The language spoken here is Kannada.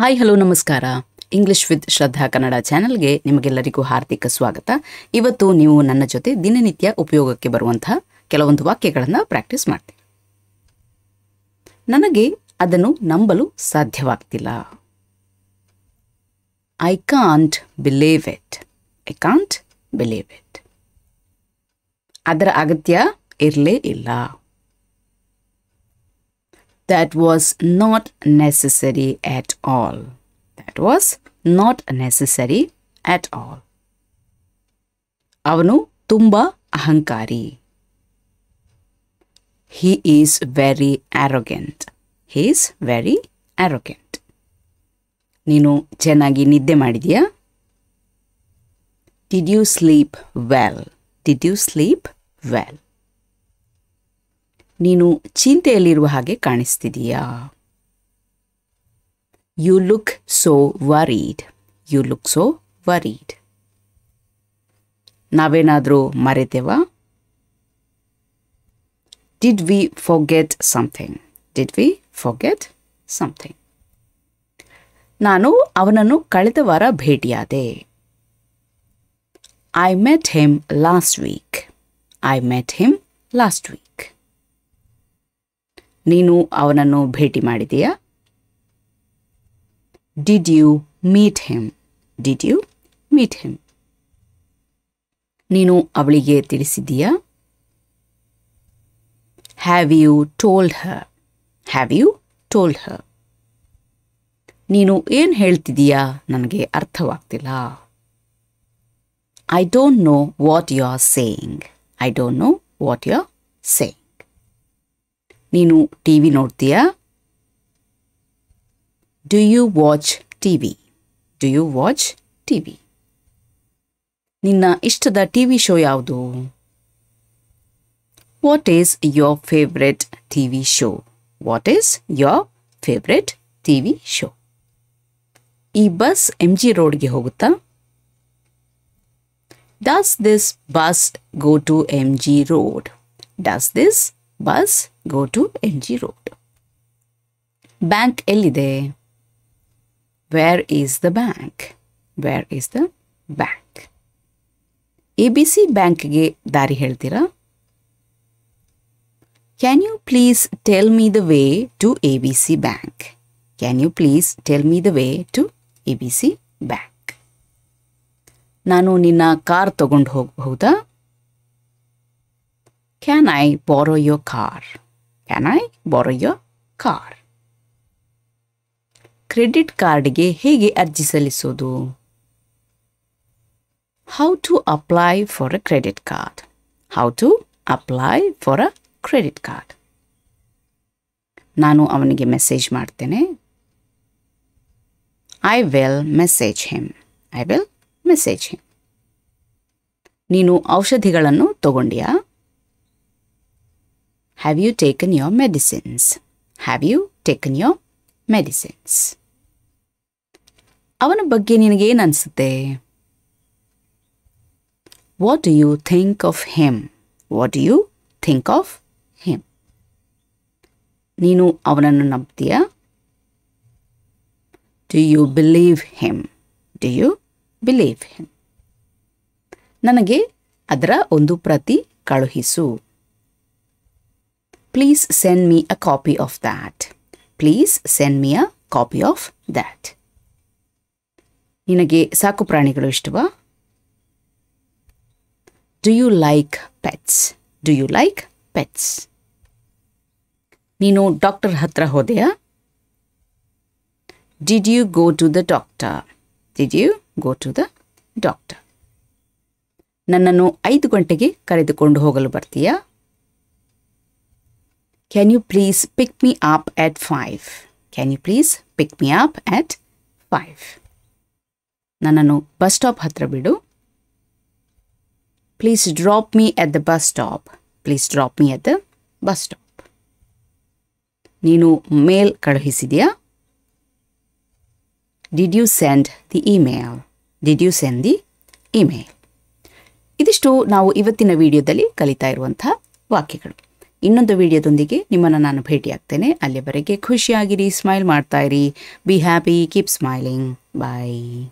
ಹಾಯ್ ಹಲೋ ನಮಸ್ಕಾರ. ಇಂಗ್ಲಿಷ್ ವಿತ್ ಶ್ರದ್ಧಾ ಕನ್ನಡ ಚಾನೆಲ್ಗೆ ನಿಮಗೆಲ್ಲರಿಗೂ ಹಾರ್ದಿಕ ಸ್ವಾಗತ. ಇವತ್ತು ನೀವು ನನ್ನ ಜೊತೆ ದಿನನಿತ್ಯ ಉಪಯೋಗಕ್ಕೆ ಬರುವಂತಹ ಕೆಲವೊಂದು ವಾಕ್ಯಗಳನ್ನು ಪ್ರಾಕ್ಟೀಸ್ ಮಾಡ್ತೀವಿ. ನನಗೆ ಅದನ್ನು ನಂಬಲು ಸಾಧ್ಯವಾಗ್ತಿಲ್ಲ. I can't believe it I can't believe it ಅದರ ಅಗತ್ಯ ಇರಲೇ ಇಲ್ಲ. That was not necessary at all. That was not necessary at all. ಅವನು ತುಂಬ ಅಹಂಕಾರಿ. He is very arrogant he is very arrogant ನೀನು ಚೆನ್ನಾಗಿ ನಿದ್ದೆ ಮಾಡಿದೆಯಾ? Did you sleep well did you sleep well ನೀನು ಚಿಂತೆಯಲ್ಲಿರುವ ಹಾಗೆ ಕಾಣಿಸ್ತಿದೀಯಾ? You look so worried you look so worried ನಾವೇನಾದರೂ ಮರೆತೆವಾ? Did we forget something did we forget something ನಾನು ಅವನನ್ನು ಕಳೆದ ವಾರ ಭೇಟಿಯಾದೆ. I met him last week I met him last week ನೀನು ಅವನನ್ನು ಭೇಟಿ ಮಾಡಿದೆಯಾ did you meet him did you meet him ನೀನು ಅವಳಿಗೆ ತಿಳಿಸಿದ್ದೀಯಾ? Have you told her have you told her ನೀನು ಏನು ಹೇಳ್ತಿದೀಯಾ ನನಗೆ ಅರ್ಥವಾಗ್ತಿಲ್ಲ. I don't know what you are saying I don't know what you are saying ನೀನು T V ನೋಡ್ತೀಯಾ? Do you watch T V do you watch T V ನಿನ್ನ ಇಷ್ಟದ ಟಿ ವಿ ಶೋ ಯಾವುದು? What is your favourite T V show? What is your favourite T V show? ಈ ಬಸ್ ಎಂ ಜಿ ರೋಡ್ಗೆ ಹೋಗುತ್ತಾ? Does this bus go to M G road does this bus go to N G road. Bank ಎಲ್ಲಿದೆ? Where is the bank where is the bank A B C ಬ್ಯಾಂಕ್ಗೆ ದಾರಿ ಹೇಳ್ತೀರಾ? Can you please tell me the way to A B C bank can you please tell me the way to A B C bank ನಾನು ನಿನ್ನ ಕಾರ್ ತಗೊಂಡು ಹೋಗಬಹುದಾ can I borrow your car can I borrow your car credit ಕಾರ್ಡ್ಗೆ ಹೇಗೆ ಅರ್ಜಿ ಸಲ್ಲಿಸೋದು? How to apply for a credit card how to apply for a credit card ನಾನು ಅವನಿಗೆ ಮೆಸೇಜ್ ಮಾಡ್ತೇನೆ. I will message him I will message him ನೀನು ಔಷಧಿಗಳನ್ನು ತಗೊಂಡ್ಯಾ? Have you taken your medicines have you taken your medicines ಅವನ ಬಗ್ಗೆ ನಿನಗೇನು ಅನಿಸುತ್ತೆ? What you think of him what you think of him ನೀನು ಅವನನ್ನು ನಂಬ್ತೀಯಾ? Do you believe him do you believe him ನನಗೆ ಅದರ ಒಂದು ಪ್ರತಿ ಕಳುಹಿಸು. Please send me a copy of that please send me a copy of that ನಿನಗೆ ಸಾಕು ಪ್ರಾಣಿಗಳು ಇಷ್ಟವಾ? Do you like pets do you like pets ನೀನು ಡಾಕ್ಟರ್ ಹತ್ರ ಹೋದೆಯಾ? Did you go to the doctor did you go to the doctor ನನ್ನನ್ನು ಐದು ಗಂಟೆಗೆ ಕರೆದುಕೊಂಡು ಹೋಗಲು ಬರ್ತೀಯಾ? Can you please pick me up at five can you please pick me up at five ನನ್ನನ್ನು ಬಸ್ ಸ್ಟಾಪ್ ಹತ್ರ ಬಿಡು. Please drop me at the bus stop please drop me at the bus stop ನೀನು mail ಕಳುಹಿಸಿದೆಯಾ? Did you send the email did you send the email ಇದಿಷ್ಟು ನಾವು ಇವತ್ತಿನ ವಿಡಿಯೋದಲ್ಲಿ ಕಲಿತಾ ಇರುವಂಥ ವಾಕ್ಯಗಳು. ಇನ್ನೊಂದು ವಿಡಿಯೋದೊಂದಿಗೆ ನಿಮ್ಮನ್ನು ನಾನು ಭೇಟಿಯಾಗ್ತೇನೆ. ಅಲ್ಲಿವರೆಗೆ ಖುಷಿಯಾಗಿರಿ ಸ್ಮೈಲ್ ಮಾಡ್ತಾ ಇರಿ. Be happy keep smiling bye